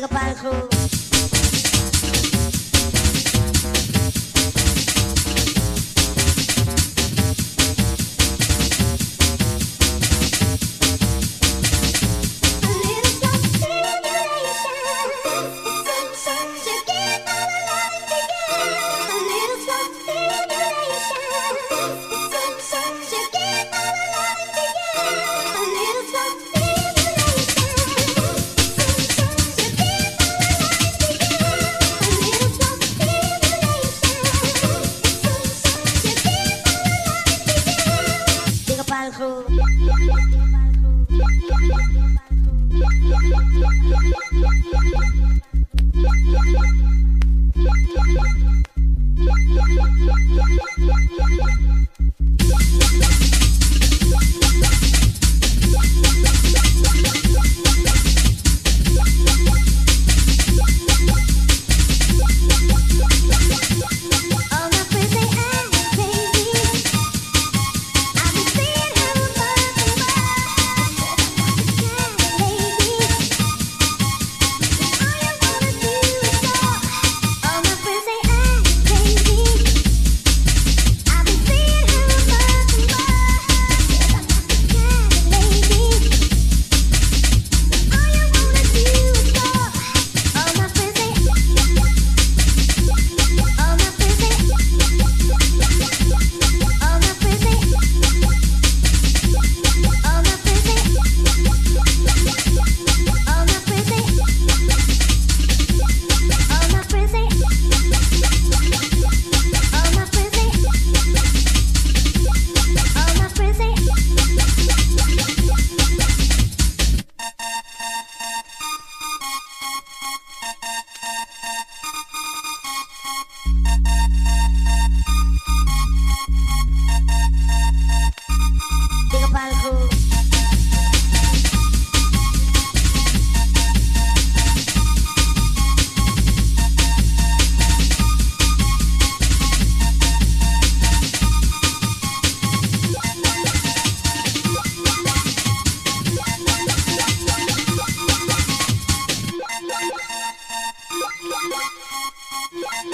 digo para o bajo.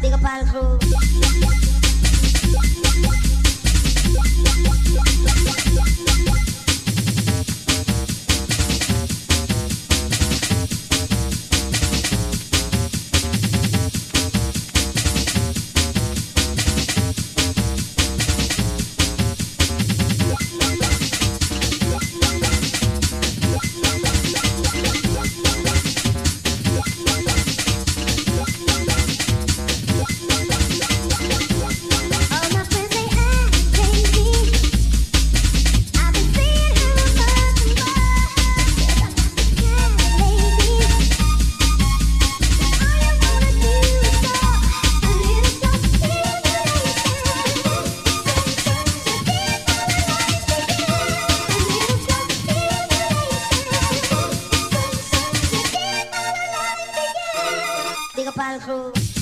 Big up all crew. Pal Crew.